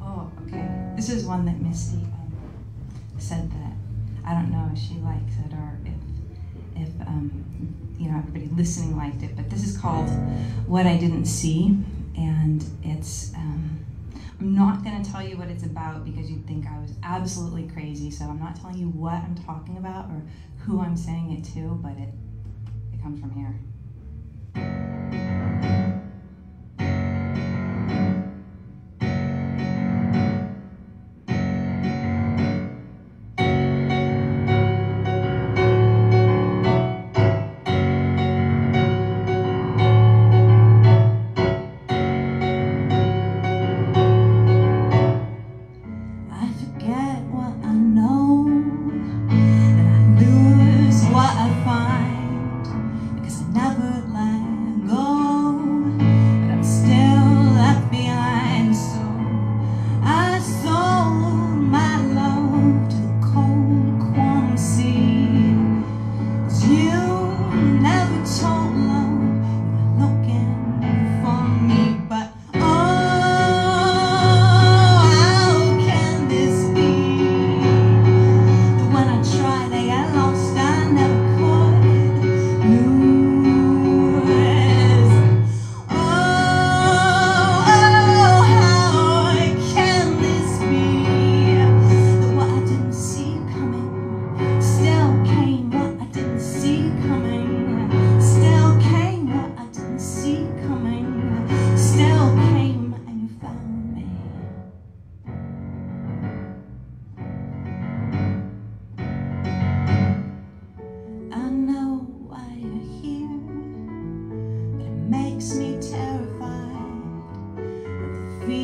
Oh, okay. This is one that Misty um, said that I don't know if she likes it or if if um, you know everybody listening liked it, but this is called "What I Didn't See," and it's. Um, I'm not going to tell you what it's about because you'd think I was absolutely crazy. So I'm not telling you what I'm talking about or who I'm saying it to, but it it comes from here.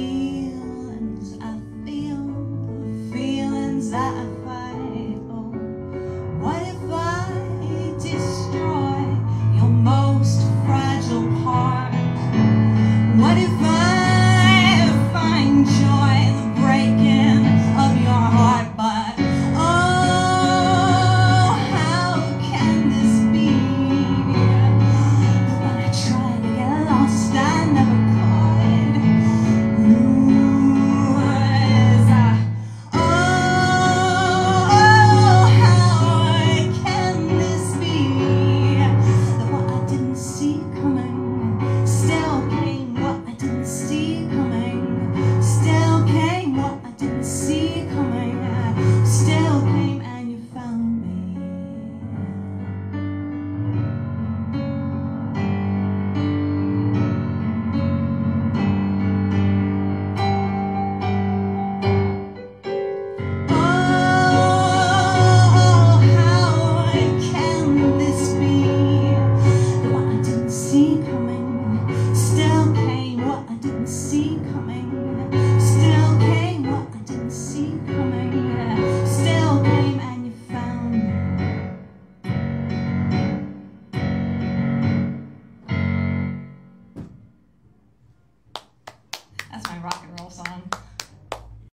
me. I didn't see coming.